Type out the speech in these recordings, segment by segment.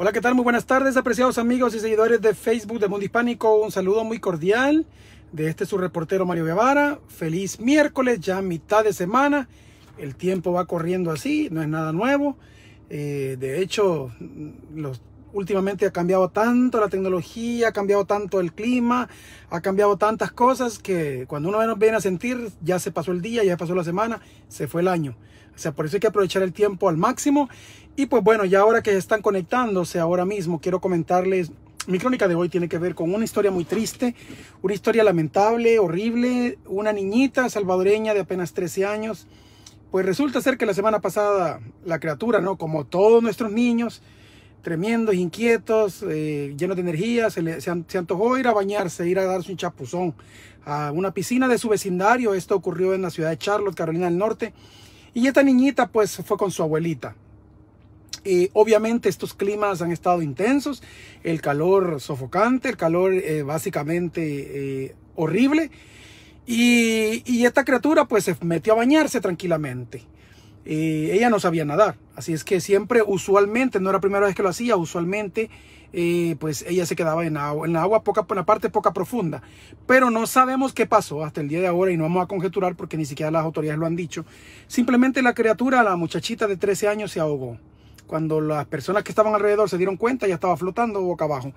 Hola, ¿qué tal? Muy buenas tardes, apreciados amigos y seguidores de Facebook de Mundo Hispánico. Un saludo muy cordial de este su reportero Mario Guevara. Feliz miércoles, ya mitad de semana. El tiempo va corriendo así, no es nada nuevo. Eh, de hecho, los, últimamente ha cambiado tanto la tecnología, ha cambiado tanto el clima, ha cambiado tantas cosas que cuando uno viene a sentir, ya se pasó el día, ya pasó la semana, se fue el año. O sea, por eso hay que aprovechar el tiempo al máximo. Y pues bueno, ya ahora que están conectándose ahora mismo, quiero comentarles, mi crónica de hoy tiene que ver con una historia muy triste, una historia lamentable, horrible, una niñita salvadoreña de apenas 13 años. Pues resulta ser que la semana pasada la criatura, ¿no? Como todos nuestros niños, tremendos, inquietos, eh, llenos de energía, se, le, se, antojó ir a bañarse, ir a darse un chapuzón a una piscina de su vecindario. Esto ocurrió en la ciudad de Charlotte, Carolina del Norte. Y esta niñita pues fue con su abuelita. Eh, obviamente estos climas han estado intensos, el calor sofocante, el calor eh, básicamente eh, horrible. Y, esta criatura pues se metió a bañarse tranquilamente. Ella no sabía nadar, así es que siempre, usualmente, no era la primera vez que lo hacía, usualmente eh, pues ella se quedaba en agua, en la agua poca, en la parte poca profunda. Pero no sabemos qué pasó hasta el día de ahora y no vamos a conjeturar porque ni siquiera las autoridades lo han dicho. Simplemente la criatura, la muchachita de 13 años, se ahogó. Cuando las personas que estaban alrededor se dieron cuenta, ya estaba flotando boca abajo.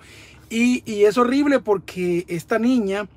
Y es horrible porque esta niña,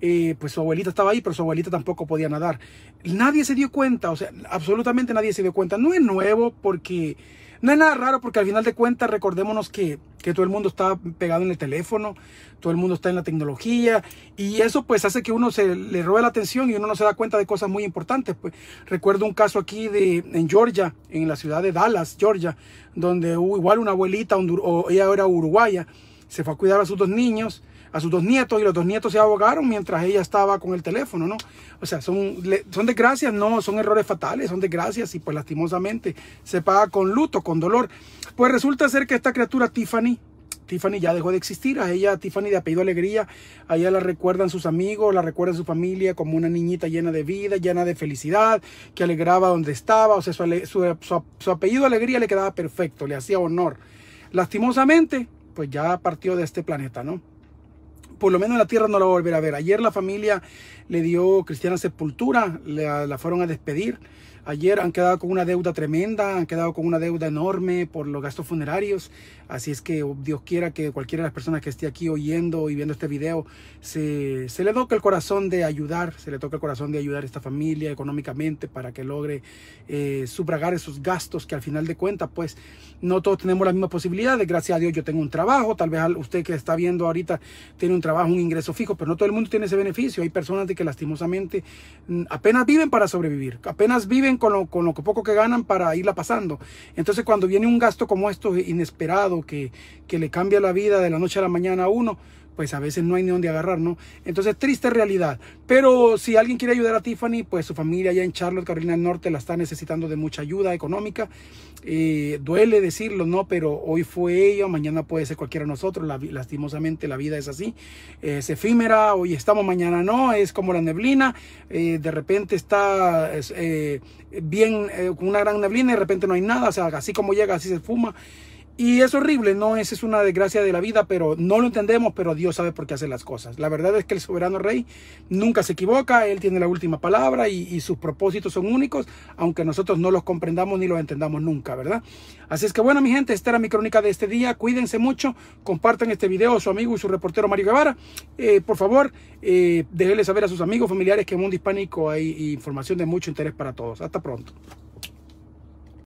eh, pues su abuelita estaba ahí, pero su abuelita tampoco podía nadar. Nadie se dio cuenta, o sea, absolutamente nadie se dio cuenta. No es nuevo porque no es nada raro porque al final de cuentas recordémonos que, que, todo el mundo está pegado en el teléfono, todo el mundo está en la tecnología y eso pues hace que uno se le robe la atención y uno no se da cuenta de cosas muy importantes. Pues, recuerdo un caso aquí de, en Georgia, en la ciudad de Dallas, Georgia, donde hubo igual una abuelita, o ella era uruguaya, se fue a cuidar a sus dos niños a sus dos nietos y los dos nietos se ahogaron mientras ella estaba con el teléfono, ¿no? O sea, son, son desgracias, no, son errores fatales, son desgracias y pues lastimosamente se paga con luto, con dolor. Pues resulta ser que esta criatura Tiffany, Tiffany ya dejó de existir. A ella, Tiffany de apellido Alegría, a ella la recuerdan sus amigos, la recuerdan su familia como una niñita llena de vida, llena de felicidad, que alegraba donde estaba. O sea, su, su, su, su apellido Alegría le quedaba perfecto, le hacía honor. Lastimosamente, pues ya partió de este planeta, ¿no? Por lo menos en la tierra no la va a volver a ver. Ayer la familia le dio cristiana sepultura, la, fueron a despedir. Ayer han quedado con una deuda tremenda, han quedado con una deuda enorme por los gastos funerarios. Así es que Dios quiera que cualquiera de las personas que esté aquí oyendo y viendo este video se, se le toque el corazón de ayudar, se le toque el corazón de ayudar a esta familia económicamente para que logre eh, subragar esos gastos que al final de cuentas pues no todos tenemos las mismas posibilidades. Gracias a Dios yo tengo un trabajo, tal vez usted que está viendo ahorita tiene un trabajo, un ingreso fijo, pero no todo el mundo tiene ese beneficio. Hay personas de que lastimosamente mm, apenas viven para sobrevivir, apenas viven con lo, con lo poco que ganan para irla pasando. Entonces cuando viene un gasto como esto inesperado, que, que le cambia la vida de la noche a la mañana a uno, pues a veces no hay ni dónde agarrar, ¿no? Entonces, triste realidad. Pero si alguien quiere ayudar a Tiffany, pues su familia allá en Charlotte, Carolina del Norte, la está necesitando de mucha ayuda económica. Eh, duele decirlo, ¿no? Pero hoy fue ella, mañana puede ser cualquiera de nosotros. La, lastimosamente la vida es así. Eh, es efímera, hoy estamos, mañana no. Es como la neblina. Eh, de repente está eh, bien, con una gran neblina y de repente no hay nada. O sea, así como llega, así se fuma. Y es horrible, no, esa es una desgracia de la vida, pero no lo entendemos, pero Dios sabe por qué hace las cosas. La verdad es que el soberano rey nunca se equivoca, Él tiene la última palabra y, y, sus propósitos son únicos, aunque nosotros no los comprendamos ni los entendamos nunca, ¿verdad? Así es que bueno, mi gente, esta era mi crónica de este día. Cuídense mucho, compartan este video a su amigo y su reportero Mario Guevara. Eh, por favor, eh, déjenle saber a sus amigos, familiares que en Mundo Hispánico hay información de mucho interés para todos. Hasta pronto.